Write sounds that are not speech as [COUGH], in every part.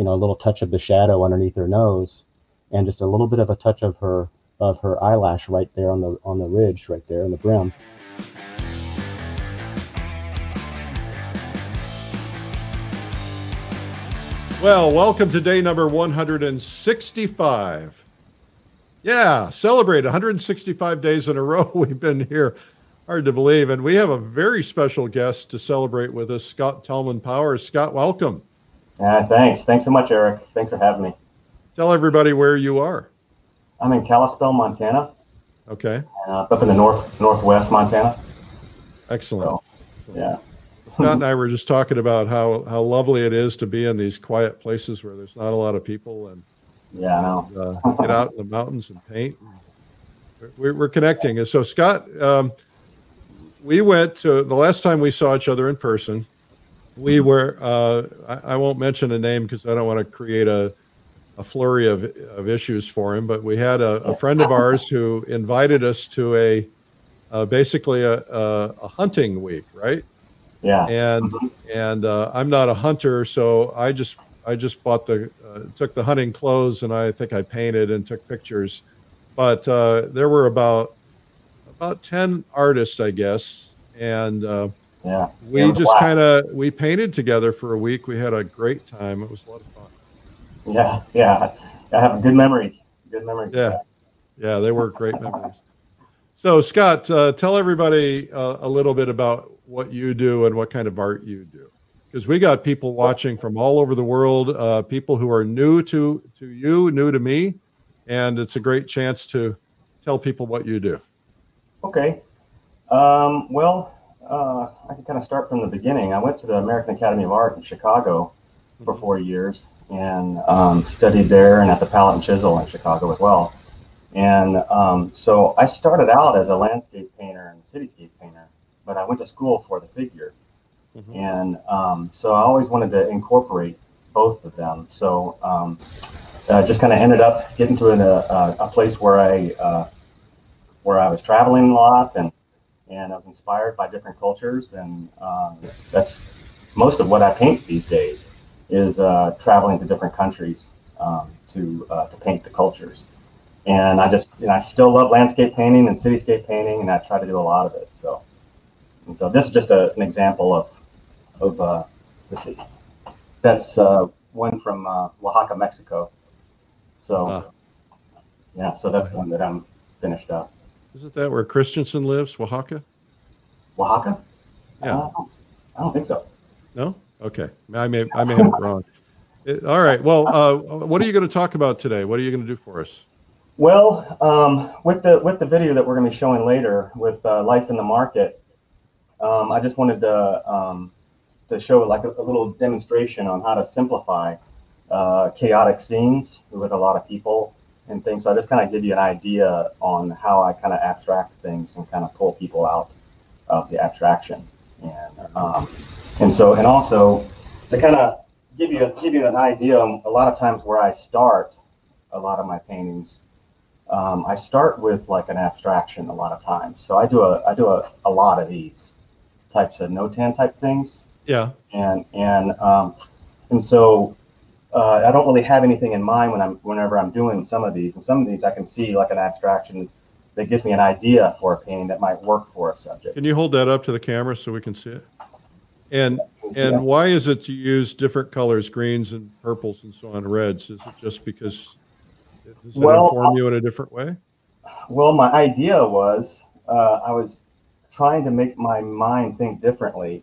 you know, a little touch of the shadow underneath her nose, and just a little bit of a touch of her of her eyelash right there on the on the ridge right there in the brim. Well, welcome to day number 165. Yeah, celebrate 165 days in a row. [LAUGHS] We've been here. Hard to believe. And we have a very special guest to celebrate with us, Scott Tallman Powers. Scott, welcome. Uh, thanks. Thanks so much, Eric. Thanks for having me. Tell everybody where you are. I'm in Kalispell, Montana. Okay. Uh, up in the north northwest Montana. Excellent. So, yeah. Scott and I were just talking about how how lovely it is to be in these quiet places where there's not a lot of people and yeah, know. uh, get out in the mountains and paint. We're, we're connecting. And so, Scott, um, we went to the last time we saw each other in person. We were, uh, I, I, won't mention a name because I don't want to create a, a flurry of, of issues for him, but we had a, a friend of ours who invited us to a uh, basically a, a, a hunting week, right? Yeah. And Mhm. and uh, I'm not a hunter, so I just I just bought the uh, took the hunting clothes and I think I painted and took pictures. But uh, there were about about ten artists, I guess, and uh, Yeah. we just kind of we painted together for a week. We had a great time. It was a lot of fun. Yeah. Yeah. I have good memories. Good memories. Yeah. Yeah, they were great memories. So, Scott, uh, tell everybody uh, a little bit about what you do and what kind of art you do, because we got people watching from all over the world, uh, people who are new to to you, new to me, and it's a great chance to tell people what you do. Okay. Um, well, uh, I can kind of start from the beginning. I went to the American Academy of Art in Chicago for four years and um, studied there and at the Palette and Chisel in Chicago as well. And um, so I started out as a landscape painter and cityscape painter, but I went to school for the figure. Mhm. And um, so I always wanted to incorporate both of them. So um, I just kind of ended up getting to an, a, a place where I uh, where I was traveling a lot and and I was inspired by different cultures and um, that's most of what I paint these days is uh, traveling to different countries um, to uh, to paint the cultures. And I just you know I still love landscape painting and cityscape painting and I try to do a lot of it. So and so this is just a, an example of of uh, let's see that's uh, one from uh, Oaxaca, Mexico. So Ah. yeah, so that's one that I'm finished up. Isn't that where Christensen lives, Oaxaca? Oaxaca? Yeah. Uh, I don't think so. No. Okay. I may I may have it wrong. It- all right. Well, uh, what are you going to talk about today? What are you going to do for us? Well, um, with the with the video that we're going to be showing later with uh, life in the market, um, I just wanted to um, to show like a, a little demonstration on how to simplify uh, chaotic scenes with a lot of people and things. So I just kind of give you an idea on how I kind of abstract things and kind of pull people out of the abstraction, and um, and so and also to kind of give you give you an idea. um, A lot of times where I start a lot of my paintings um, I start with like an abstraction a lot of times. So I do a I do a, a lot of these types of no tan type things, Yeah. and and um, and so uh, I don't really have anything in mind when I'm whenever I'm doing some of these. And some of these I can see like an abstraction that gives me an idea for a painting that might work for a subject. Can you hold that up to the camera so we can see it? And and Yeah. why is it to use different colors, greens and purples and so on, reds? Is it just because does it Well, inform you in a different way? Well, my idea was uh, I was trying to make my mind think differently,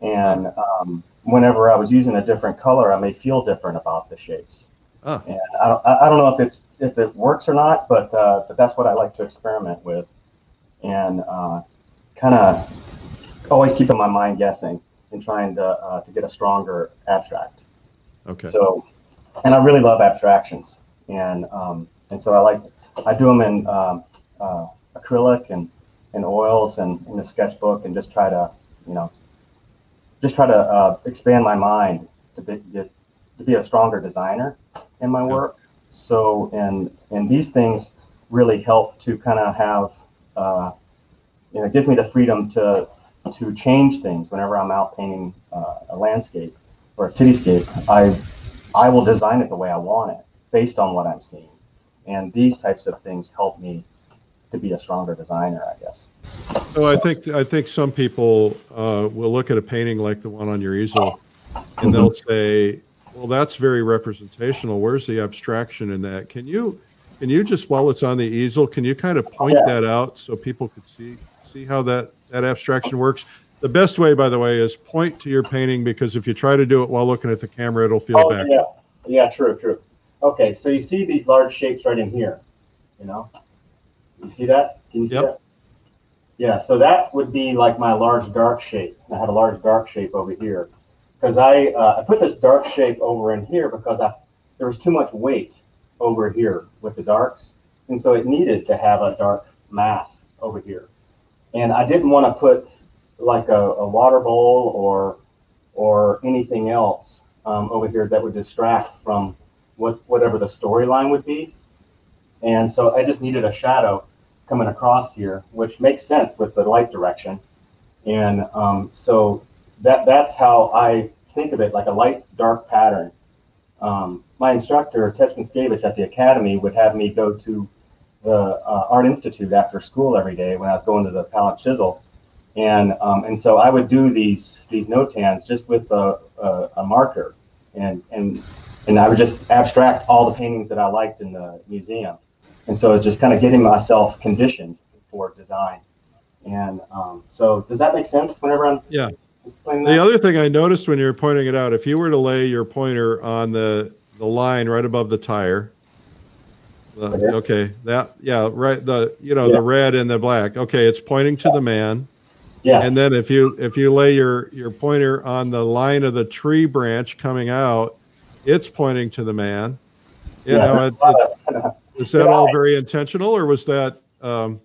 and um, whenever I was using a different color, I may feel different about the shapes. Ah. And I don't, I I don't know if it's if it works or not, but uh, but that's what I like to experiment with, and uh, kind of always keeping my mind guessing and trying to uh, to get a stronger abstract. Okay. So, and I really love abstractions, and um, and so I like I do them in um, uh, acrylic and and oils and in the sketchbook, and just try to you know just try to uh, expand my mind to be get, to be a stronger designer in my work. So and and these things really help to kind of have uh, you know it gives me the freedom to to change things whenever I'm out painting uh, a landscape or a cityscape. I I will design it the way I want it based on what I'm seeing. And these types of things help me to be a stronger designer, I guess. So I think I think some people uh, will look at a painting like the one on your easel, and they'll say, "Well, that's very representational. Where's the abstraction in that?" Can you can you just while it's on the easel, can you kind of point Yeah. that out so people could see see how that that abstraction works? The best way, by the way, is point to your painting because if you try to do it while looking at the camera, it'll feel Oh, yeah. Yeah, true, true. Okay, so you see these large shapes right in here, you know? You see that? Can you see Yep. that? Yeah, so that would be like my large dark shape. I had a large dark shape over here. Because I, uh, I put this dark shape over in here because I, there was too much weight over here with the darks. And so it needed to have a dark mass over here. And I didn't want to put like a, a water bowl or or anything else um, over here that would distract from what whatever the storyline would be. And so I just needed a shadow coming across here, which makes sense with the light direction. And um, so that that's how I think of it, like a light dark pattern. Um, my instructor, Ted Smuskiewicz at the academy, would have me go to the uh, Art Institute after school every day when I was going to the palette chisel and um, and so I would do these these notans just with a, a, a marker, and and and I would just abstract all the paintings that I liked in the museum, and so it's just kind of getting myself conditioned for design, and um, so does that make sense? Whenever I'm Yeah. explaining The other thing I noticed when you were pointing it out, if you were to lay your pointer on the the line right above the tire, uh, Okay. okay, that yeah, right, the you know Yeah. the red and the black. Okay, it's pointing to the man. yeah, And then if you if you lay your your pointer on the line of the tree branch coming out, it's pointing to the man. You Yeah. know, [LAUGHS] it, it, is that all very intentional, or was that um,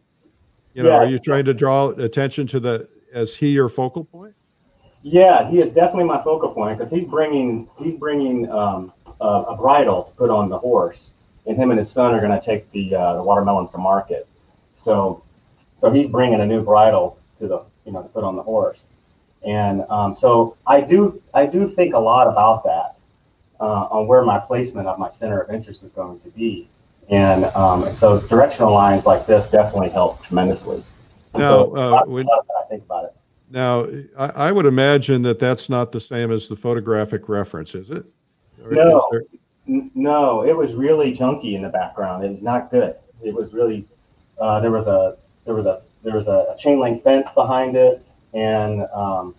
you know, Yeah. are you trying to draw attention to the as he your focal point? Yeah, he is definitely my focal point because he's bringing he's bringing um, a, a bridle to put on the horse, and him and his son are going to take the uh, the watermelons to market. So, so he's bringing a new bridle to the you know to put on the horse, and um, so I do I do think a lot about that uh, on where my placement of my center of interest is going to be, and um, and so directional lines like this definitely help tremendously. And Now, so, uh, when- a lot of that I think about it. Now, I, I would imagine that that's not the same as the photographic reference, is it? Or No. is there- N- No, it was really junky in the background. It was not good. It was really uh, there was a there was a there was a, chain link fence behind it, and um,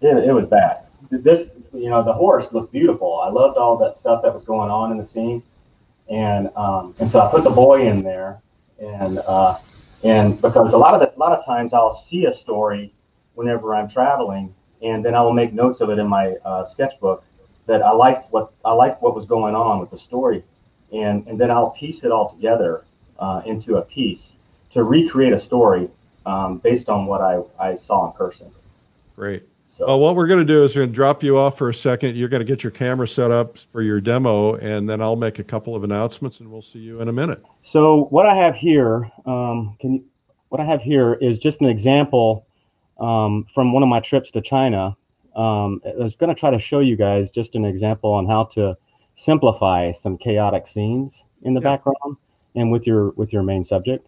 it, it was bad. This you know the horse looked beautiful. I loved all that stuff that was going on in the scene, and um, and so I put the boy in there, and uh, and because a lot of the, a lot of times I'll see a story whenever I'm traveling, and then I will make notes of it in my uh, sketchbook that I liked what I liked what was going on with the story, and and then I'll piece it all together uh, into a piece to recreate a story um, based on what I, I saw in person. Great. So Well, what we're going to do is we're going to drop you off for a second. You're going to get your camera set up for your demo, and then I'll make a couple of announcements, and we'll see you in a minute. So what I have here, um, can you, what I have here is just an example um, from one of my trips to China. Um, I was going to try to show you guys just an example on how to simplify some chaotic scenes in the Yeah. background and with your with your main subject.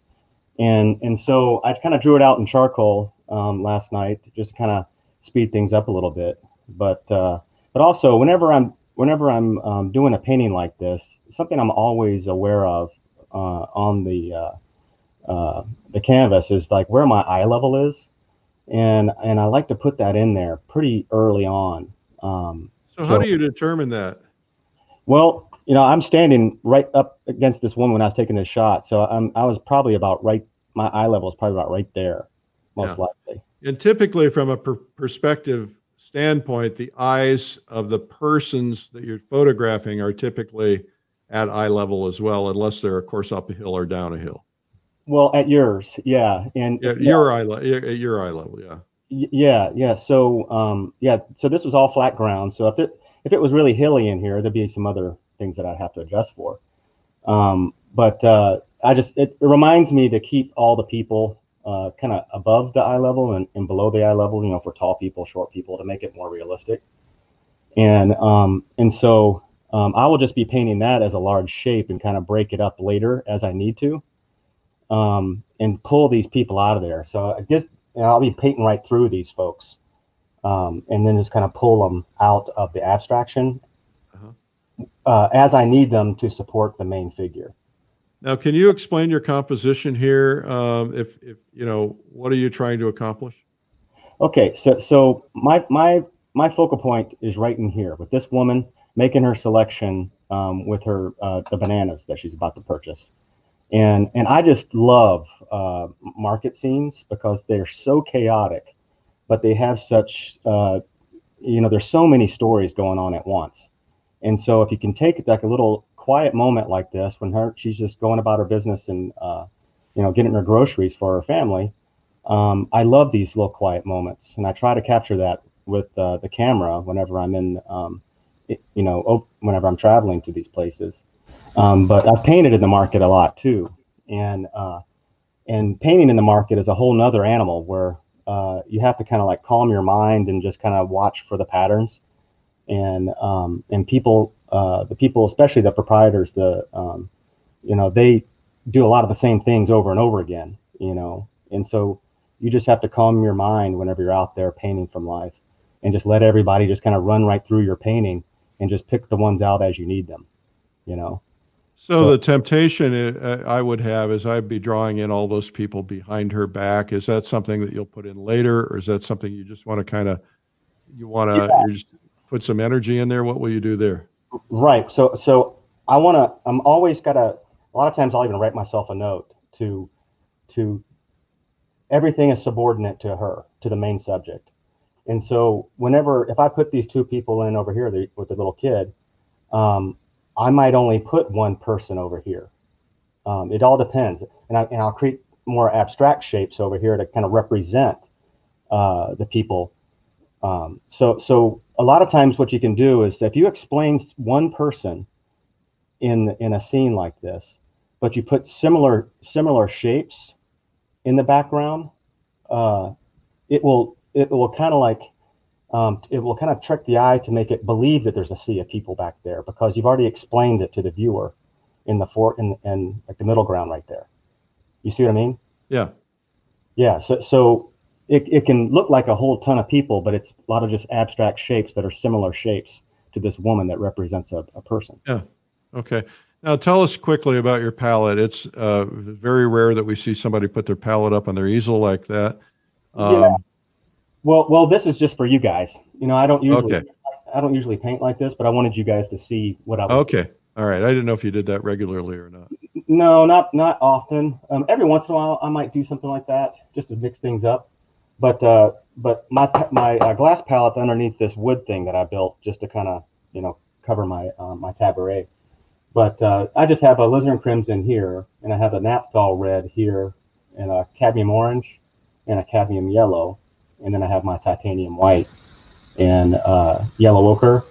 And and so I kind of drew it out in charcoal um, last night just to kind of speed things up a little bit. But uh, but also whenever I'm whenever I'm um, doing a painting like this, something I'm always aware of uh, on the uh, uh, the canvas is like where my eye level is, and and I like to put that in there pretty early on. Um, So, how So- do you determine that? well, you know, I'm standing right up against this woman when I was taking this shot, so I'm I was probably about right. My eye level is probably about right there, most Yeah. likely. And typically, from a per- perspective standpoint, the eyes of the persons that you're photographing are typically at eye level as well, unless they're, of course, up a hill or down a hill. Well, at yours, yeah, and Yeah, your eye level. At your eye level, yeah. Yeah, yeah. So, um, yeah. So this was all flat ground. So if it if it was really hilly in here, there'd be some other things that I'd have to adjust for. Um, but uh, I just it, it reminds me to keep all the people uh, kind of above the eye level and, and below the eye level. You know, for tall people, short people, to make it more realistic. And um, and so um, I will just be painting that as a large shape and kind of break it up later as I need to, um, and pull these people out of there. So I guess you know, I'll be painting right through these folks, um, and then just kind of pull them out of the abstraction Uh-huh. uh, as I need them to support the main figure. Now, can you explain your composition here? Um, if, if, you know, what are you trying to accomplish? Okay, so so my my my focal point is right in here with this woman making her selection um, with her uh, the bananas that she's about to purchase, and and I just love uh, market scenes because they're so chaotic, but they have such uh, you know there's so many stories going on at once, and so if you can take it like a little quiet moment like this when her she's just going about her business and uh, you know getting her groceries for her family. Um, I love these little quiet moments, and I try to capture that with uh, the camera whenever I'm in, um, it- you know, op- whenever I'm traveling to these places. Um, but I've painted in the market a lot too, and uh, and painting in the market is a whole nother animal where uh, you have to kind of like calm your mind and just kind of watch for the patterns, and um, and people, uh, the people, especially the proprietors, the um, you know, they do a lot of the same things over and over again, you know, and so you just have to calm your mind whenever you're out there painting from life and just let everybody just kind of run right through your painting and just pick the ones out as you need them you know So So- the temptation uh, I would have is I'd be drawing in all those people behind her back. Is that something that you'll put in later, or is that something you just want to kind of you want to Yeah. just put some energy in there? What will you do there? Right. So so i want to i'm always gotta a lot of times i'll even write myself a note to to everything is subordinate to her to the main subject. And so whenever if i put these two people in over here the, with the little kid um, i might only put one person over here. Um, it all depends. And, I, and i'll create more abstract shapes over here to kind of represent uh, the people. Um, so so a lot of times what you can do is if you explain one person in in a scene like this but you put similar similar shapes in the background uh, it will it will kind of like um, it will kind of trick the eye to make it believe that there's a sea of people back there because you've already explained it to the viewer in the fort in, in like the middle ground right there you see what i mean Yeah. yeah, so so it, it can look like a whole ton of people, but it's a lot of just abstract shapes that are similar shapes to this woman that represents a, a person. Yeah. Okay. Now tell us quickly about your palette. It's uh, very rare that we see somebody put their palette up on their easel like that. Um, Yeah. Well, well, this is just for you guys. You know, I don't usually Okay. I don't usually paint like this, but I wanted you guys to see what I was. Okay. All right. I didn't know if you did that regularly or not. No, not not often. Um, every once in a while, I might do something like that just to mix things up. But uh, but my my uh, glass palette's underneath this wood thing that I built just to kind of you know cover my uh, my tabaret. But uh, I just have a alizarin crimson here, and I have a naphthol red here, and a cadmium orange, and a cadmium yellow, and then I have my titanium white and uh, yellow ochre,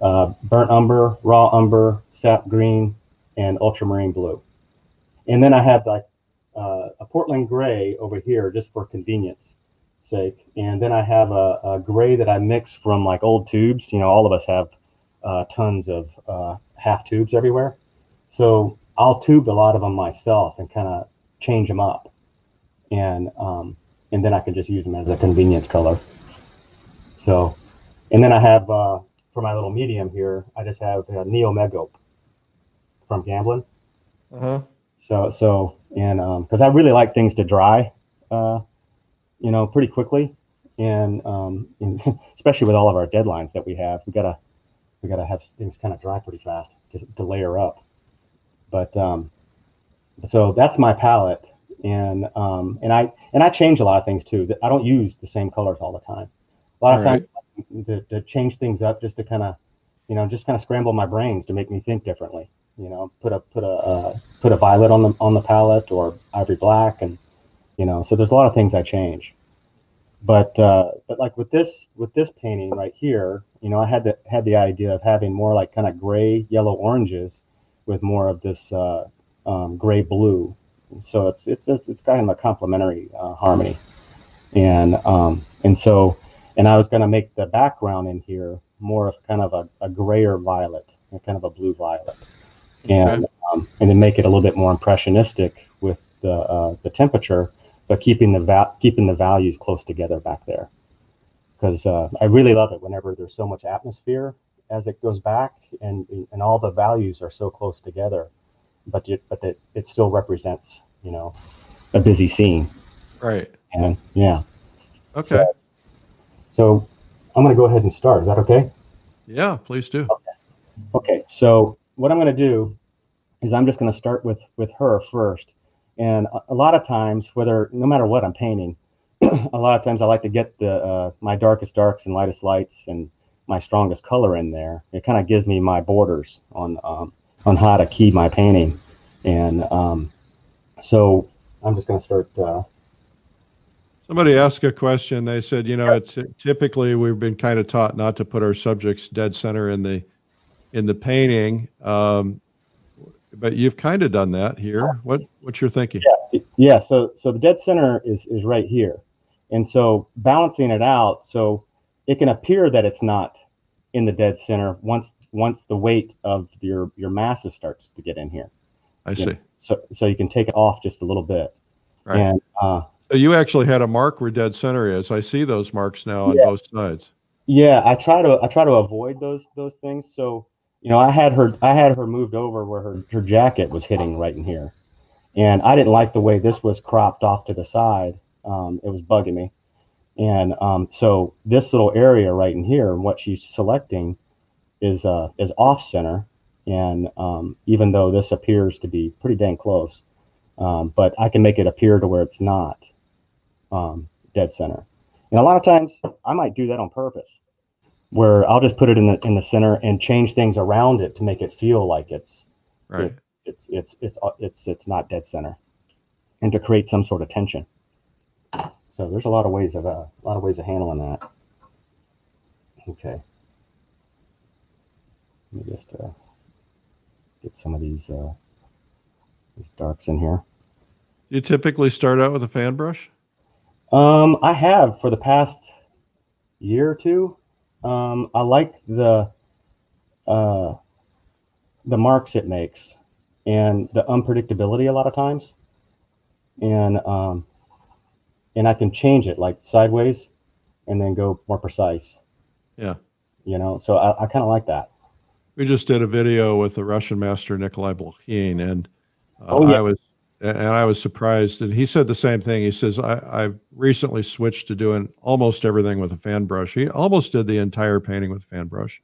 uh, burnt umber, raw umber, sap green, and ultramarine blue. And then I have like uh, a Portland gray over here just for convenience sake. And then I have a, a gray that I mix from like old tubes. You know, all of us have uh, tons of uh, half tubes everywhere. So I'll tube a lot of them myself and kind of change them up. And, um, and then I can just use them as a convenience color. So, and then I have, uh, for my little medium here, I just have a Neo Megilp from Gamblin. Uh-huh. So so and um because I really like things to dry, uh, you know, pretty quickly, and um, [LAUGHS] and especially with all of our deadlines that we have, we gotta we gotta have things kind of dry pretty fast to, to layer up. But um, so that's my palette, and um, and I and I change a lot of things too. I don't use the same colors all the time. A lot of All right. times to, to change things up just to kind of you know just kind of scramble my brains to make me think differently you know put a put a uh, put a violet on the on the palette or ivory black and you know so there's a lot of things i change. But uh but like with this with this painting right here you know i had the had the idea of having more like kind of gray yellow oranges with more of this uh um, gray blue. So it's it's it's, it's kind of a complementary uh, harmony. And um and so and i was going to make the background in here more of kind of a, a grayer violet kind of a blue violet, and um, and then make it a little bit more impressionistic with the uh, the temperature, but keeping the va- keeping the values close together back there. Because uh, I really love it whenever there's so much atmosphere as it goes back, and and all the values are so close together, but it, but it, it still represents you know a busy scene. Right. And yeah. Okay. So, so I'm going to go ahead and start. Is that okay? Yeah, please do. Okay. So what I'm going to do is I'm just going to start with with her first. And a, a lot of times, whether no matter what I'm painting, [CLEARS THROAT] a lot of times I like to get the uh, my darkest darks and lightest lights and my strongest color in there. It kind of gives me my borders on um, on how to key my painting. And um, so I'm just going to start. Uh, Somebody asked a question. They said, you know, it's typically we've been kind of taught not to put our subjects dead center in the in the painting, um, but you've kind of done that here. What what's your thinking? Yeah, yeah. So so the dead center is is right here, and so balancing it out so it can appear that it's not in the dead center once once the weight of your your masses starts to get in here. I see. So so you can take it off just a little bit. Right. And uh, so you actually had a mark where dead center is. I see those marks now on both sides. yeah, I try to I try to avoid those those things. So you know, I had her I had her moved over where her her jacket was hitting right in here, and I didn't like the way this was cropped off to the side. Um, it was bugging me, and um, so this little area right in here, what she's selecting, is uh is off center, and um, even though this appears to be pretty dang close, um, but I can make it appear to where it's not um, dead center. And a lot of times I might do that on purpose, where I'll just put it in the in the center and change things around it to make it feel like it's Right. it's it's it's uh, it's it's not dead center, and to create some sort of tension. So there's a lot of ways of uh, a lot of ways of handling that. Okay. Let me just uh, get some of these uh, these darks in here. You typically start out with a fan brush. Um, I have for the past year or two. Um, I like the uh, the marks it makes and the unpredictability a lot of times, and um, and I can change it like sideways, and then go more precise. Yeah. You know, so I, I kind of like that. We just did a video with the Russian master Nikolai Blokhin, and uh, Oh, yeah. I was and I was surprised. And he said the same thing. He says, I, "I've recently switched to doing almost everything with a fan brush. He almost did the entire painting with fan brush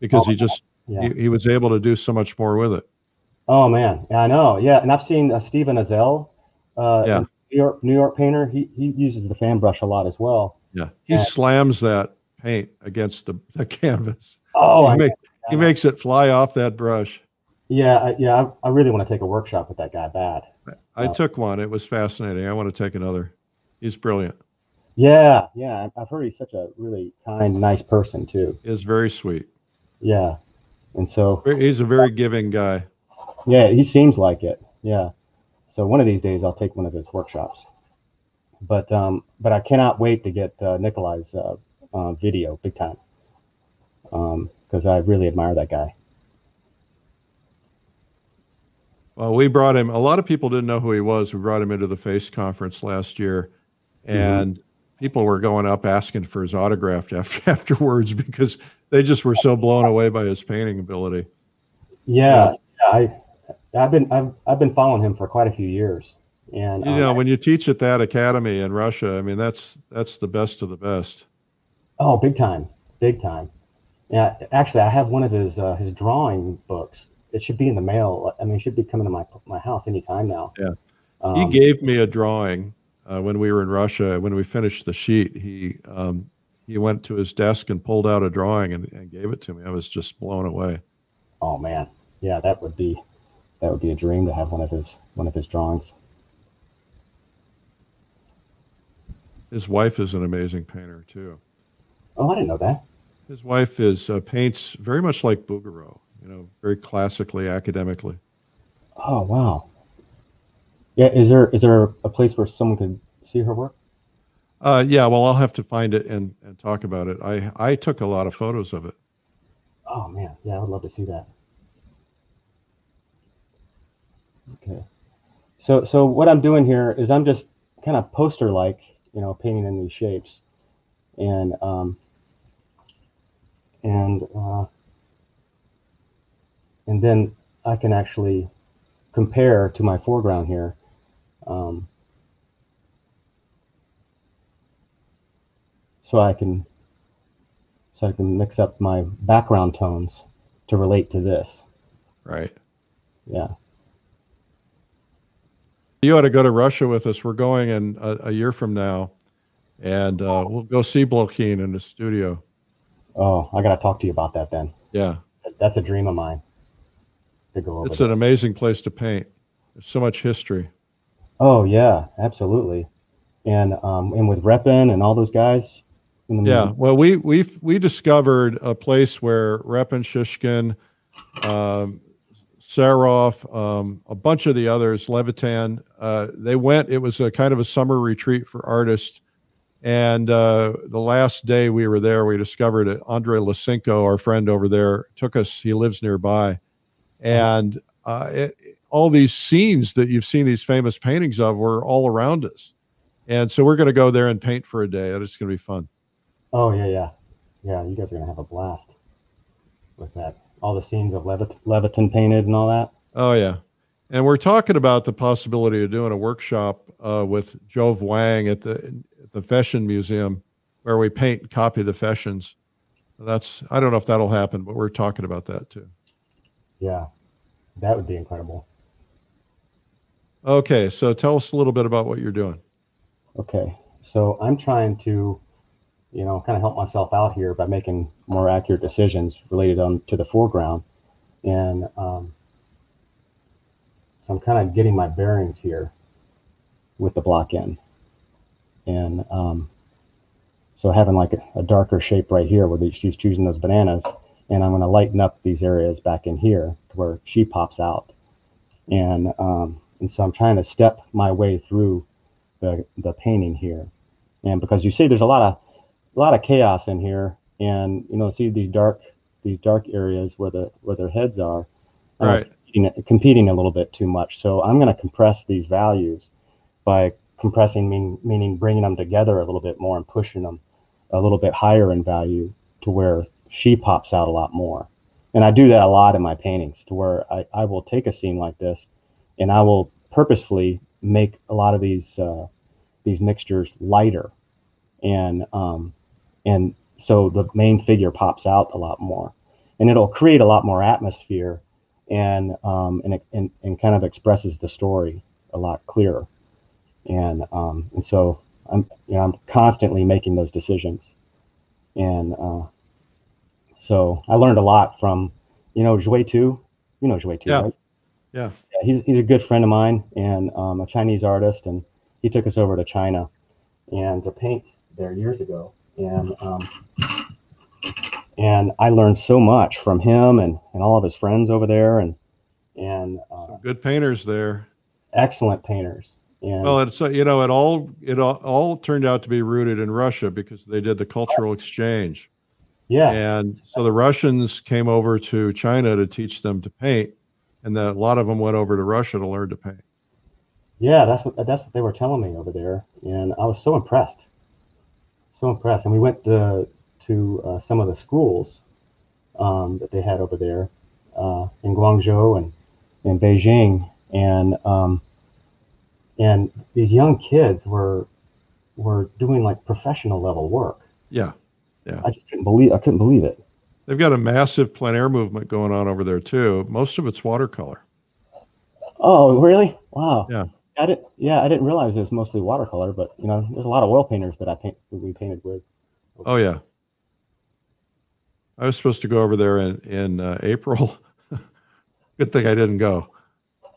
because Oh, he just Yeah. he, he was able to do so much more with it. Oh man, yeah, I know. Yeah, and I've seen uh, Steven Assael, uh, Yeah. New York New York painter. He he uses the fan brush a lot as well. Yeah, he Yeah. slams that paint against the, the [LAUGHS] canvas. Oh, he, make- he makes it fly off that brush. Yeah, I, yeah, I, I really want to take a workshop with that guy bad. I Yeah. took one. It was fascinating. I want to take another. He's brilliant. Yeah, yeah, I've heard he's such a really kind, nice person too. Is very sweet. Yeah, and so He's a very giving guy. yeah, he seems like it. Yeah, so one of these days I'll take one of his workshops. But um, but I cannot wait to get uh, Nikolai's uh, uh, video big time. Um, because I really admire that guy. Well, we brought him. A lot of people didn't know who he was. We brought him into the Face conference last year, Mm-hmm. and people were going up asking for his autograph [LAUGHS] after, afterwards because they just were so blown away by his painting ability. Yeah, yeah, I I've been I've I've been following him for quite a few years, and You um, know, when you teach at that academy in Russia, I mean, that's that's the best of the best. oh, big time, big time. Yeah, actually, I have one of his uh, his drawing books. It should be in the mail. I mean, it should be coming to my my house anytime now. Yeah. Um, he gave me a drawing uh, when we were in Russia. When we finished the sheet, he um, he went to his desk and pulled out a drawing and, and gave it to me. I was just blown away. oh man, yeah, that would be that would be a dream to have one of his one of his drawings. His wife is an amazing painter too. Oh, I didn't know that. His wife is uh, paints very much like Bouguereau, you know, very classically, academically. Oh wow. Yeah, is there is there a place where someone could see her work? Uh, yeah, well, I'll have to find it and, and talk about it. I, I took a lot of photos of it. Oh man, yeah, I would love to see that. Okay. So so what I'm doing here is I'm just kind of poster like, you know, painting in these shapes. And um and uh and then I can actually compare to my foreground here. Um, so I can so I can mix up my background tones to relate to this. Right. Yeah. You ought to go to Russia with us. We're going in a, a year from now, and uh, we'll go see Blokhin in the studio. Oh, I got to talk to you about that then. Yeah. That's a dream of mine to go over. It's there. an amazing place to paint. There's so much history. Oh yeah, absolutely. And um, and with Repin and all those guys. In the yeah, well, we we we discovered a place where Repin, Shishkin, um, Serov, um, a bunch of the others, Levitan, uh, they went. It was a kind of a summer retreat for artists. And uh, the last day we were there, we discovered it. Andre our friend over there, took us. He lives nearby, and uh, it, all these scenes that you've seen these famous paintings of were all around us. And so we're going to go there and paint for a day. It's going to be fun. Oh yeah, yeah, yeah. You guys are going to have a blast with that. All the scenes of Levit- Levitan painted and all that. Oh yeah, and we're talking about the possibility of doing a workshop uh, with Jove Wang at the at the Fechin Museum, where we paint and copy the Fechins. That's I don't know if that'll happen, but we're talking about that too. Yeah, that would be incredible. Okay, so tell us a little bit about what you're doing. Okay, so I'm trying to, you know, kind of help myself out here by making more accurate decisions related on to the foreground, and um, so I'm kind of getting my bearings here with the block end, and um, so having like a, a, darker shape right here where she's choosing those bananas, and I'm going to lighten up these areas back in here to where she pops out, and um, and so I'm trying to step my way through the, the painting here. And because you see there's a lot of a lot of chaos in here. And you know see these dark these dark areas where the where their heads are right. competing, competing a little bit too much. So i'm going to compress these values by compressing mean, meaning bringing them together a little bit more and pushing them a little bit higher in value to where she pops out a lot more. And i do that a lot in my paintings to where i, I will take a scene like this and I will purposefully make a lot of these uh, these mixtures lighter, and um, and so the main figure pops out a lot more, and it'll create a lot more atmosphere, and um, and, and and kind of expresses the story a lot clearer, and um, and so I'm you know I'm constantly making those decisions, and uh, so I learned a lot from you know Jove Tu. you know Jove Tu, yeah. right? Yeah. yeah he's, he's a good friend of mine and um, a Chinese artist. And he took us over to China and to paint there years ago. And um, and I learned so much from him and, and all of his friends over there. And and uh, good painters there. Excellent painters. And, well, it's uh, you know it all it all, all turned out to be rooted in Russia because they did the cultural exchange. Yeah. And so the Russians came over to China to teach them to paint and the, a lot of them went over to Russia to learn to paint. Yeah, that's what that's what they were telling me over there, and I was so impressed, so impressed. And we went to to uh, some of the schools um, that they had over there uh, in Guangzhou and in Beijing, and um, and these young kids were were doing like professional level work. Yeah, yeah. I just couldn't believe I couldn't believe it. They've got a massive plein air movement going on over there too. Most of it's watercolor. Oh, really? Wow. Yeah. I didn't. Yeah, I didn't realize it was mostly watercolor, but you know, there's a lot of oil painters that I paint that we painted with. Oh yeah. I was supposed to go over there in in uh, April. [LAUGHS] Good thing I didn't go.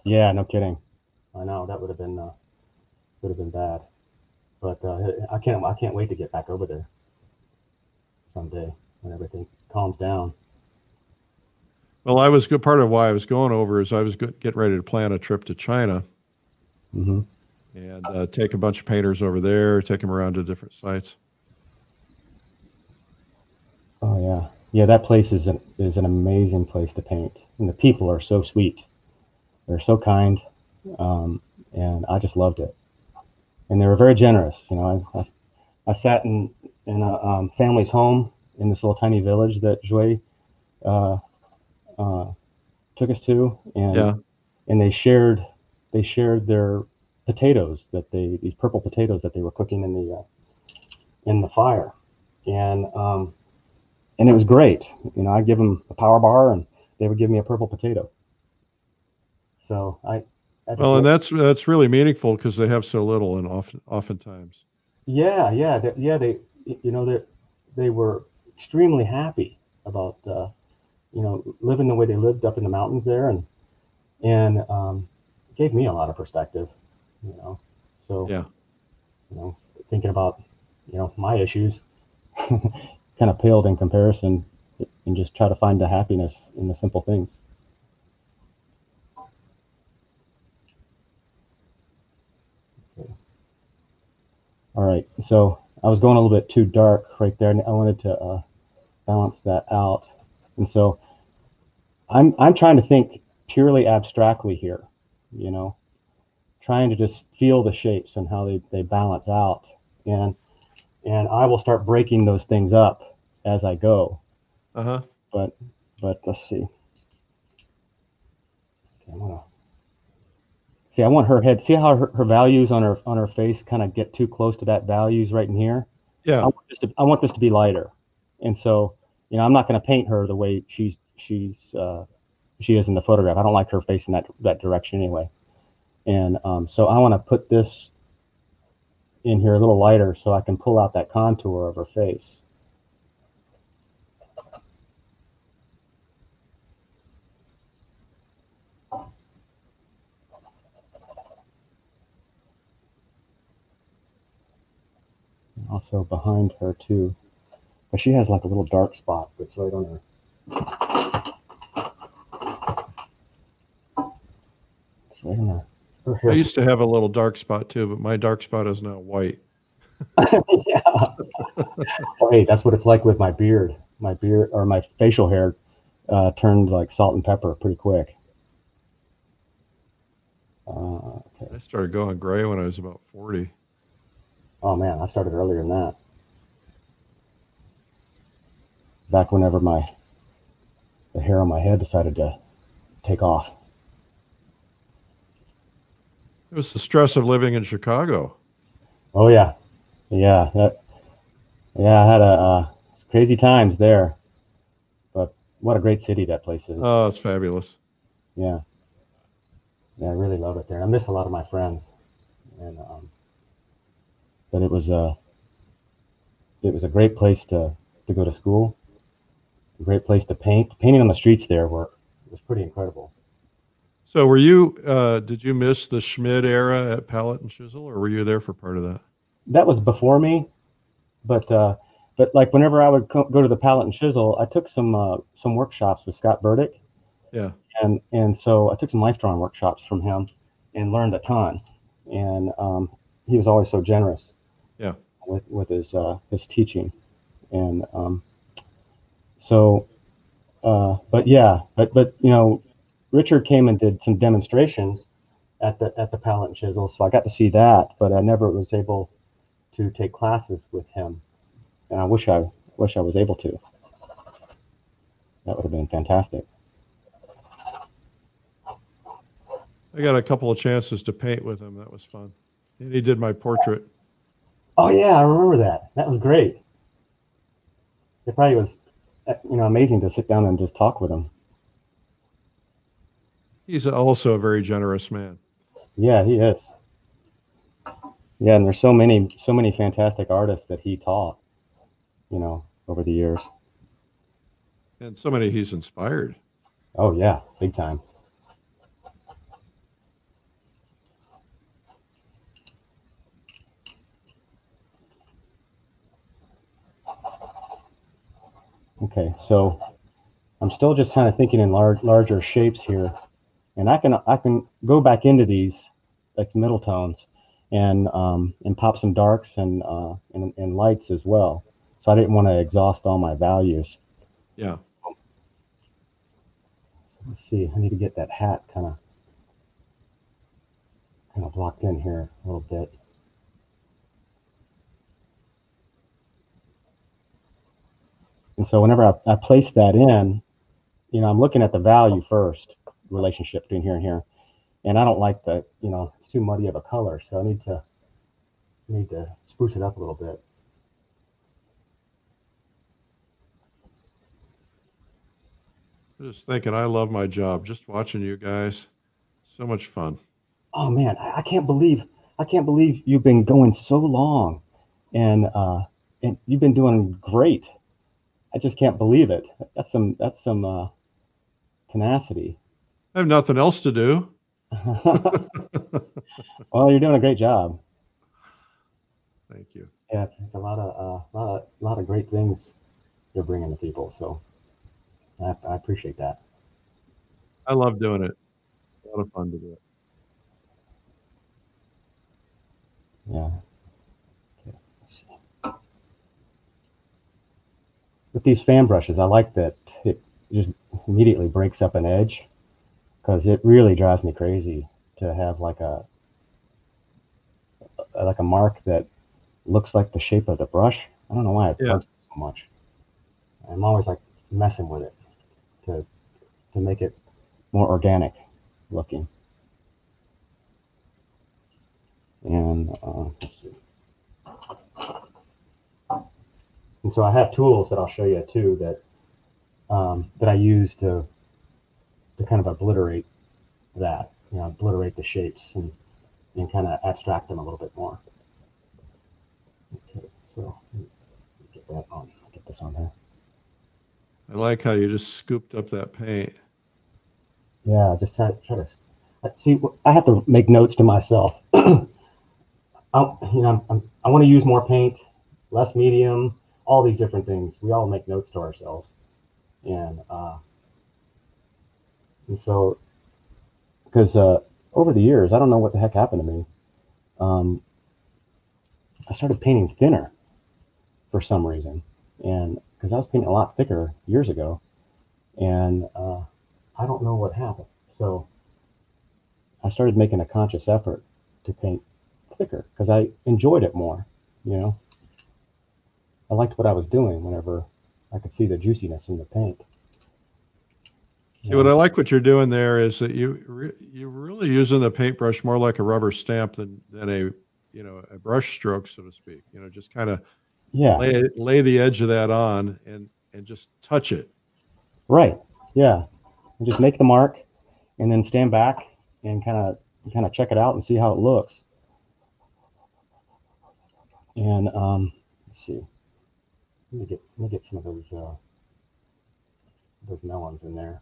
Yeah, no kidding. I know that would have been uh, would have been bad, but uh, I can't I can't wait to get back over there someday when everything calms down. Well, I was good. Part of why I was going over is I was getting ready to plan a trip to China mm-hmm. and uh, take a bunch of painters over there, take them around to different sites. Oh yeah. yeah, that place is an, is an amazing place to paint, and the people are so sweet. They're so kind, um, and I just loved it. And they were very generous. You know, I, I, I sat in in a um, family's home in this little tiny village that Joy uh, uh, took us to, and Yeah. and they shared they shared their potatoes that they these purple potatoes that they were cooking in the uh, in the fire, and um, and it was great. You know, I give them a power bar, and they would give me a purple potato. So I, I Well, and that's that's really meaningful because they have so little, and often oftentimes. yeah, yeah, they, yeah. They you know they they were extremely happy about uh, you know living the way they lived up in the mountains there, and and um, gave me a lot of perspective. You know, so Yeah. you know, thinking about, you know, my issues [LAUGHS] kind of paled in comparison and just try to find the happiness in the simple things. Okay. All right, so I was going a little bit too dark right there, and I wanted to uh, balance that out. And so I'm I'm trying to think purely abstractly here, you know, trying to just feel the shapes and how they, they balance out and and I will start breaking those things up as I go. Uh huh. But but let's see. Okay, I'm gonna see. I want her head. See how her, her values on her on her face kind of get too close to that values right in here. I Yeah. want this to I want this to be lighter, and so you know I'm not going to paint her the way she's she's uh, she is in the photograph. I don't like her facing that that direction anyway, and um, so I want to put this in here a little lighter so I can pull out that contour of her face. Also behind her too. But she has like a little dark spot that's right on her. It's right on her. Her hair. I used to have a little dark spot too, but my dark spot is now white. [LAUGHS] yeah. oh, hey, that's what it's like with my beard. My beard or my facial hair uh, turned like salt and pepper pretty quick. Uh, okay. I started going gray when I was about 40. Oh man, I started earlier than that. Back whenever my the hair on my head decided to take off. It was the stress of living in Chicago. Oh yeah, yeah, that, yeah. I had a uh, crazy times there, but what a great city that place is. Oh, it's fabulous. Yeah. Yeah, I really love it there. I miss a lot of my friends. And um but it was a it was a great place to to go to school. A great place to paint. Painting on the streets there were was pretty incredible. So, were you? Uh, did you miss the Schmid era at Palette and Chisel, or were you there for part of that? That was before me, but uh but like whenever I would co- go to the palette and chisel, I took some uh, some workshops with Scott Burdick. Yeah. and and so I took some life drawing workshops from him and learned a ton. And um, he was always so generous. Yeah. With with his uh, his teaching, and um, so, uh, but yeah, but but you know, Richard came and did some demonstrations at the at the palette and chisel, so I got to see that, but I never was able to take classes with him, and I wish I wish I was able to. That would have been fantastic. I got a couple of chances to paint with him. That was fun. And he did my portrait. Oh yeah, I remember that. That was great. It probably was, uh, you know, amazing to sit down and just talk with him. He's also a very generous man. Yeah, he is. Yeah, and there's so many, so many fantastic artists that he taught, you know, over the years. And so many he's inspired. Oh yeah, big time. Okay, so I'm still just kind of thinking in large, larger shapes here, and I can I can go back into these like middle tones, and um, and pop some darks and uh, and, and lights as well. So I didn't want to exhaust all my values. Yeah. So let's see. I need to get that hat kind of kind of blocked in here a little bit. And so whenever I, I place that in, you know, I'm looking at the value first, relationship between here and here. And I don't like the, you know, it's too muddy of a color. So I need to need to spruce it up a little bit. Just thinking, I love my job. Just watching you guys, so much fun. Oh man, I, I can't believe I can't believe you've been going so long, and uh, and you've been doing great. I just can't believe it. That's some that's some uh, tenacity. I have nothing else to do. [LAUGHS] well, you're doing a great job. Thank you. Yeah, it's, it's a lot of uh, lot of lot of great things you're bringing to people. So I, I appreciate that. I love doing it. A lot of fun to do it. Yeah. Okay. let's see. With these fan brushes, I like that it just immediately breaks up an edge because it really drives me crazy to have like a like a mark that looks like the shape of the brush. I don't know why it Yeah. bugs so much. I'm always like messing with it to to make it more organic looking. And uh, let's see. And so I have tools that I'll show you too that um, that I use to to kind of obliterate that, you know, obliterate the shapes and and kind of abstract them a little bit more. Okay, so get that on. Get this on there. I like how you just scooped up that paint. Yeah, just try try to see. I have to make notes to myself. I, [CLEARS THROAT] you know, I'm, I want to use more paint, less medium, all these different things. We all make notes to ourselves, and uh, and so because uh, over the years, I don't know what the heck happened to me. Um, I started painting thinner for some reason, and because I was painting a lot thicker years ago, and uh, I don't know what happened. So I started making a conscious effort to paint thicker because I enjoyed it more. You know, I liked what I was doing whenever I could see the juiciness in the paint. See, what I like what you're doing there is that you re- you're really using the paintbrush more like a rubber stamp than than a you know a brush stroke, so to speak. You know, just kind of yeah, lay lay the edge of that on and and just touch it. right. Yeah, and just make the mark, and then stand back and kind of kind of check it out and see how it looks. And um, let's see. Let me get let me get some of those uh, those melons in there.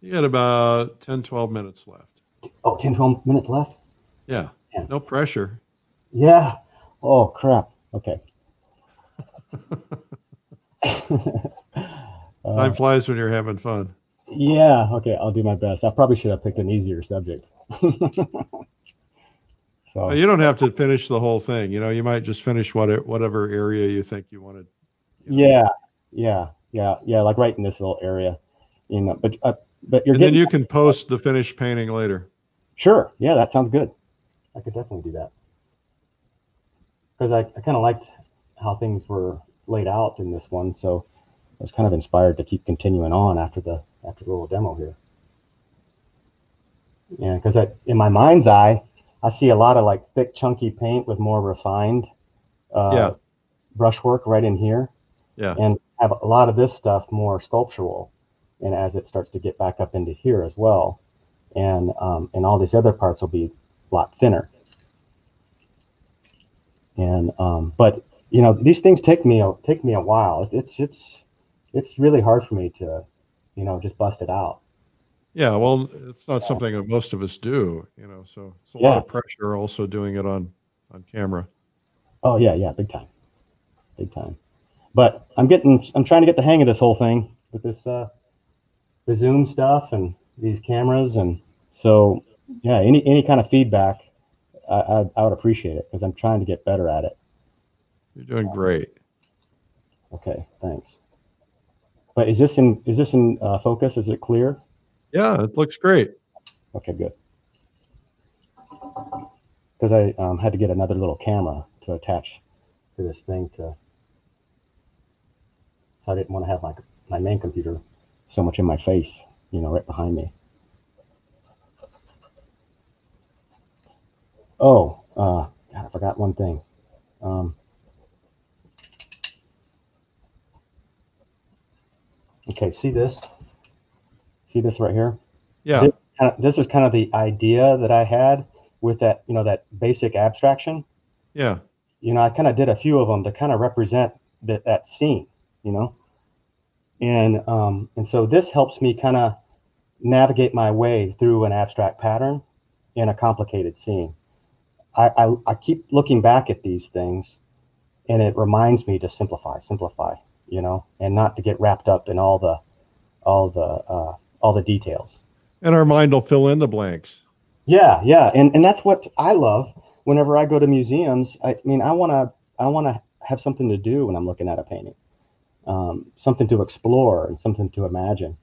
You got about 10, 12 minutes left. Oh, 10, 12 minutes left? Yeah, Yeah. no pressure. Yeah. Oh, crap. Okay. [LAUGHS] Time flies when you're having fun. yeah. Okay. I'll do my best. I probably should have picked an easier subject. [LAUGHS] so, You don't have to finish the whole thing. You know, you might just finish what whatever area you think you wanted. You know. yeah. Yeah. Yeah. Yeah. Like right in this little area. You know, but, uh, but you're And then you can post the finished painting later. sure. Yeah. That sounds good. I could definitely do that. Because I, I kind of liked how things were laid out in this one. So I was kind of inspired to keep continuing on after the after the little demo here. Yeah, because in my mind's eye, I see a lot of like thick, chunky paint with more refined uh, Yeah. brushwork right in here, Yeah. and have a lot of this stuff more sculptural. And as it starts to get back up into here as well, and um, and all these other parts will be a lot thinner. And um, but you know these things take me a, take me a while. It's it's it's really hard for me to you know just bust it out. Yeah. Well, it's not something that most of us do, you know, so it's a lot of pressure also doing it on on camera. Oh yeah, yeah, big time, big time. But I'm getting, I'm trying to get the hang of this whole thing with this, uh, the Zoom stuff and these cameras, and so yeah, any any kind of feedback, I I, I would appreciate it because I'm trying to get better at it. You're doing great. Okay, thanks. But is this in is this in uh, focus? Is it clear? Yeah, it looks great. Okay, good. Because I um, had to get another little camera to attach to this thing to, so I didn't want to have my my main computer so much in my face, you know, right behind me. Oh, uh, God, I forgot one thing. Um, okay, see this? See this right here? Yeah, This, this is kind of the idea that I had with that, you know, that basic abstraction. yeah, You know, I kind of did a few of them to kind of represent that that scene, you know, and um, and so this helps me kind of navigate my way through an abstract pattern in a complicated scene. I, I, I keep looking back at these things, and it reminds me to simplify, simplify, you know, and not to get wrapped up in all the all the uh, all the details. and our mind will fill in the blanks. Yeah, yeah, and and that's what I love. Whenever I go to museums, I mean, I want to I want to have something to do when I'm looking at a painting, um, something to explore and something to imagine.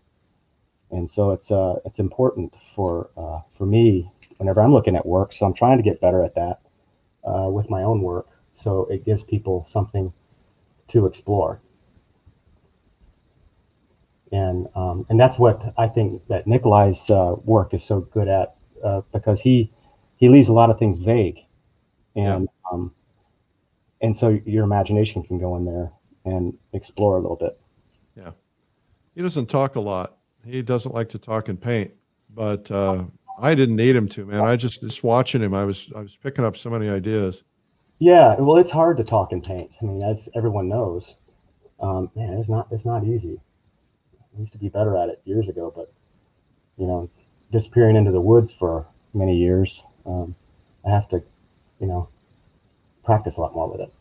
And so it's uh it's important for uh, for me whenever I'm looking at work. So I'm trying to get better at that uh, with my own work. So it gives people something to explore. And um, and that's what I think that Nikolai's uh, work is so good at uh, because he he leaves a lot of things vague, and um, and so your imagination can go in there and explore a little bit. Yeah. He doesn't talk a lot. He doesn't like to talk and paint, but uh, I didn't need him to, man. I just just watching him, I was I was picking up so many ideas. Yeah, well, it's hard to talk and paint. I mean, as everyone knows, um, man, it's not it's not easy. I used to be better at it years ago, but you know, disappearing into the woods for many years, um, I have to, you know, practice a lot more with it.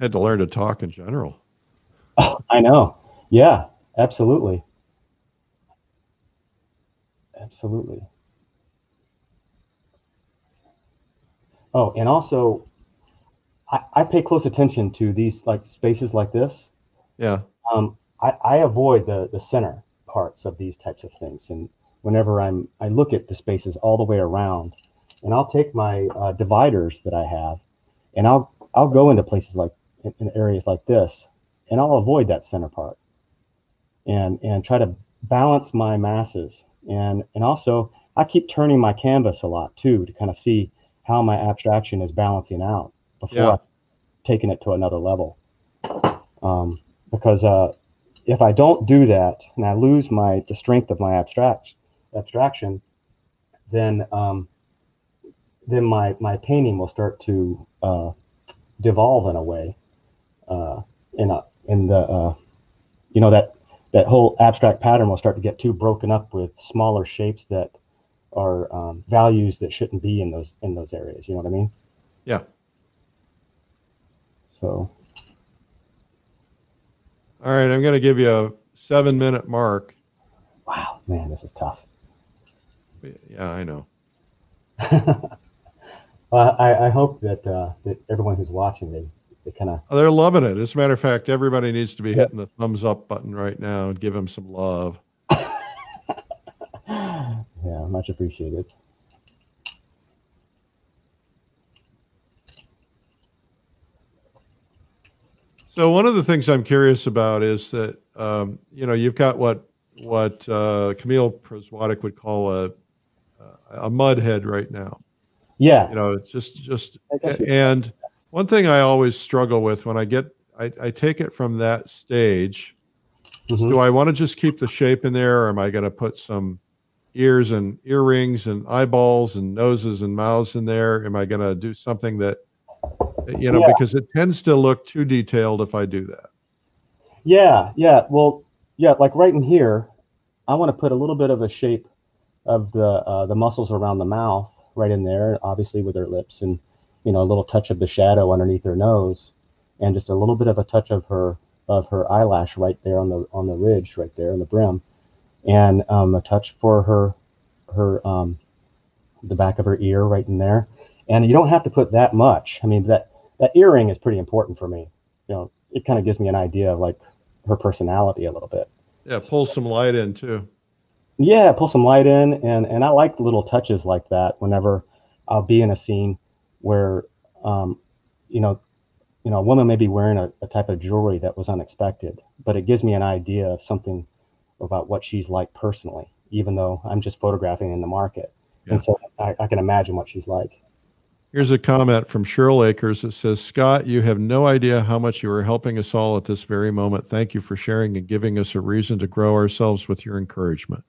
I had to learn to talk in general. Oh, [LAUGHS] I know. Yeah, absolutely. Absolutely. Oh, and also, I, I pay close attention to these like spaces like this. Yeah, Um, I, I avoid the the center parts of these types of things, and whenever I'm I look at the spaces all the way around, and I'll take my uh, dividers that I have, and I'll I'll go into places like in, in areas like this, and I'll avoid that center part, and and try to balance my masses, and and also I keep turning my canvas a lot too to kind of see how my abstraction is balancing out before Yeah. I've taken it to another level. Um, because uh, if I don't do that and I lose my the strength of my abstract abstraction, then um, then my my painting will start to uh, devolve in a way, uh, in a in the uh, you know that that whole abstract pattern will start to get too broken up with smaller shapes that are um, values that shouldn't be in those in those areas. You know what I mean? Yeah. So All right, I'm going to give you a seven minute mark. wow, man, this is tough. Yeah, I know. [LAUGHS] well, I, I hope that uh, that everyone who's watching they they kind of Oh, they're loving it. As a matter of fact, everybody needs to be hitting the thumbs up button right now and give him some love. [LAUGHS] yeah much appreciated. So one of the things I'm curious about is that um, you know you've got what what uh, Camille Przewodek would call a a mud head right now. Yeah, You know, it's just just and one thing I always struggle with when I get I, I take it from that stage. Mhm. Do I want to just keep the shape in there, or am I going to put some ears and earrings and eyeballs and noses and mouths in there? Am I going to do something that you know Yeah. because it tends to look too detailed if I do that. yeah, yeah. Well, yeah, like right in here, I want to put a little bit of a shape of the uh, the muscles around the mouth right in there, obviously with their lips, and you know a little touch of the shadow underneath her nose, and just a little bit of a touch of her of her eyelash right there on the on the ridge right there in the brim, and um, a touch for her her um, the back of her ear right in there, and you don't have to put that much. I mean that that earring is pretty important for me. You know, it kind of gives me an idea of like her personality a little bit. Yeah, pull some light in too. Yeah, pull some light in, and and I like little touches like that whenever I'll be in a scene where, um, you know, you know, a woman may be wearing a, a type of jewelry that was unexpected, but it gives me an idea of something about what she's like personally, even though I'm just photographing in the market. Yeah. And so I, I can imagine what she's like. Here's a comment from Cheryl Akers that says, Scott, you have no idea how much you are helping us all at this very moment. Thank you for sharing and giving us a reason to grow ourselves with your encouragement.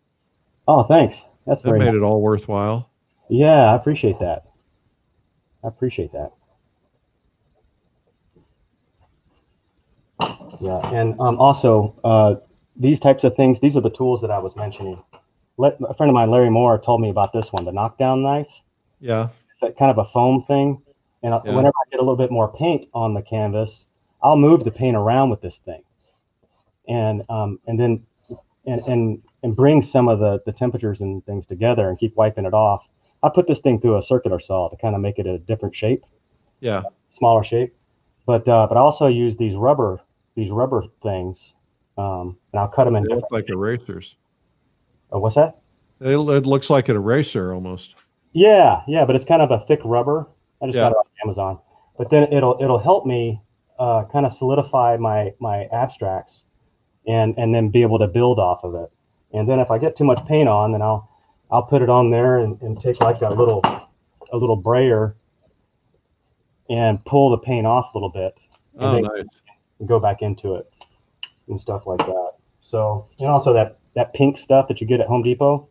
Oh, thanks. That's That very made nice. it all worthwhile. Yeah, I appreciate that. I appreciate that. Yeah, and um, also uh, these types of things. These are the tools that I was mentioning. Let, a friend of mine, Larry Moore, told me about this one, the knockdown knife. Yeah. It's that kind of a foam thing. And Yeah. whenever I get a little bit more paint on the canvas, I'll move the paint around with this thing, and um, and then and and and bring some of the the temperatures and things together and keep wiping it off. I put this thing through a circular saw to kind of make it a different shape, Yeah. smaller shape. But uh, but I also use these rubber these rubber things, um, and I'll cut them in They look like erasers. Oh, what's that? It, it looks like an eraser almost. Yeah, yeah, but it's kind of a thick rubber. I just Yeah. got it off Amazon. But then it'll it'll help me uh, kind of solidify my my abstracts, and and then be able to build off of it. And then if I get too much paint on, then I'll I'll put it on there and, and take like a little a little brayer and pull the paint off a little bit and, Oh, nice. go back into it and stuff like that. So and also that that pink stuff that you get at Home Depot,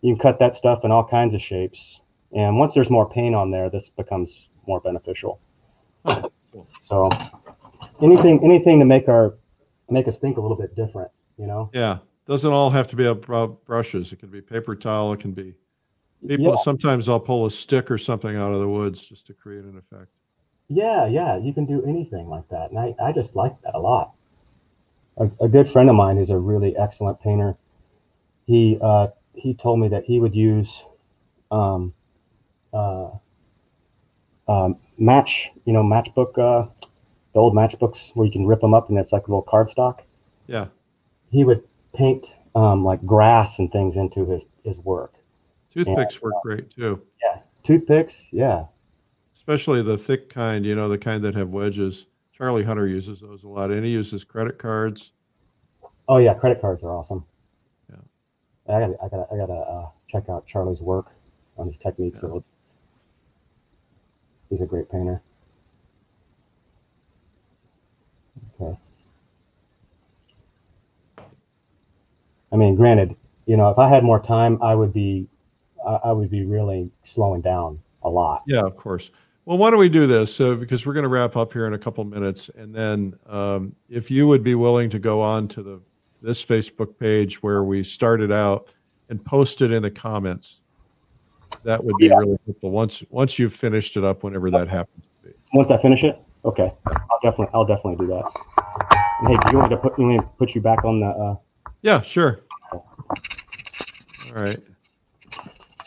you can cut that stuff in all kinds of shapes. And once there's more paint on there, this becomes more beneficial. Oh, cool. So anything anything to make our make us think a little bit different, you know? Yeah. Doesn't all have to be about brushes. It can be paper towel. It can be people. Yeah, Sometimes I'll pull a stick or something out of the woods just to create an effect. yeah, yeah. You can do anything like that. And I, I just like that a lot. A, a good friend of mine who's a really excellent painter, he uh, he told me that he would use um, uh, um, match, you know, matchbook, uh, the old matchbooks where you can rip them up and it's like a little cardstock. Yeah. He would paint um, like grass and things into his, his work. Toothpicks work great too, Yeah, Toothpicks, yeah. especially the thick kind, you know, the kind that have wedges. Charlie Hunter uses those a lot and he uses credit cards. Oh yeah, credit cards are awesome. Yeah. I gotta, I gotta, I gotta uh, check out Charlie's work on his techniques. Yeah. He's a great painter. Okay. I mean, granted, you know, if I had more time, I would be, I, would be really slowing down a lot. Yeah, of course. Well, why don't we do this? So, because we're going to wrap up here in a couple minutes, and then um, if you would be willing to go on to the this Facebook page where we started out and post it in the comments, that would be Yeah. really helpful. Once once you've finished it up, whenever that happens. to be. Once I finish it, okay, I'll definitely, I'll definitely do that. And hey, do you want me to put, you want to put you back on the? Uh, Yeah, sure. All right.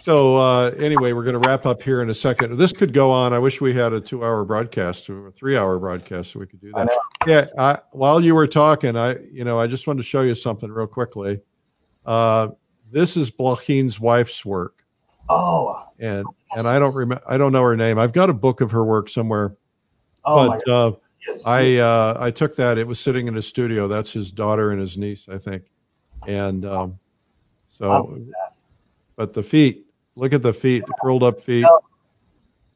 So uh, anyway, we're going to wrap up here in a second. This could go on. I wish we had a two-hour broadcast or a three-hour broadcast so we could do I that. Yeah. I, while you were talking, I you know I just wanted to show you something real quickly. Uh, this is Blokhin's wife's work, oh, and and I don't remember. I don't know her name. I've got a book of her work somewhere, oh my but uh, goodness. I uh, I took that. It was sitting in his studio. That's his daughter and his niece, I think. And um, so, but the feet. Look at the feet, the curled up feet.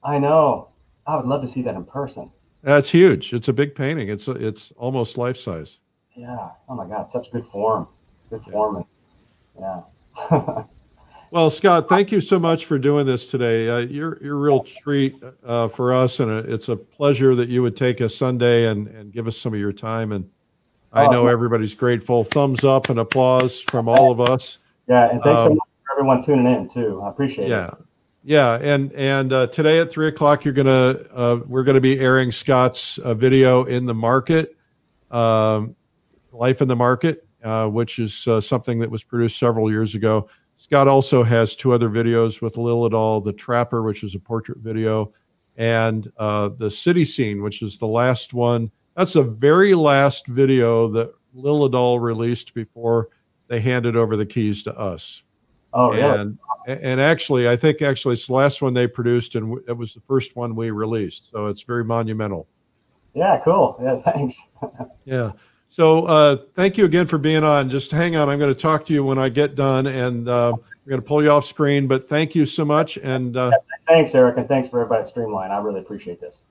I know. I would love to see that in person. That's huge. It's a big painting. It's it's almost life size. Yeah. Oh my God, such good form. Good Yeah. form. And, yeah. [LAUGHS] Well, Scott, thank you so much for doing this today. Uh, you're you're a real treat uh, for us, and uh it's a pleasure that you would take a Sunday and and give us some of your time. And I Oh, know everybody's grateful. Thumbs up and applause from all of us. Yeah. And thanks so Um, much for everyone tuning in too. I appreciate Yeah. it. Yeah, and and uh, today at three o'clock, you're gonna uh, we're gonna be airing Scott's uh, video in the market, um, life in the market, uh, which is uh, something that was produced several years ago. Scott also has two other videos with Liliedahl The Trapper, which is a portrait video, and uh, the City Scene, which is the last one. That's the very last video that Liliedahl released before they handed over the keys to us. Oh, yeah. And and actually, I think actually it's the last one they produced, and it was the first one we released. So it's very monumental. Yeah, cool. Yeah, thanks. [LAUGHS] Yeah. So uh, thank you again for being on. Just hang on. I'm going to talk to you when I get done, and uh, we're going to pull you off screen. But thank you so much. And uh, Thanks, Eric, and thanks for everybody at Streamline. I really appreciate this.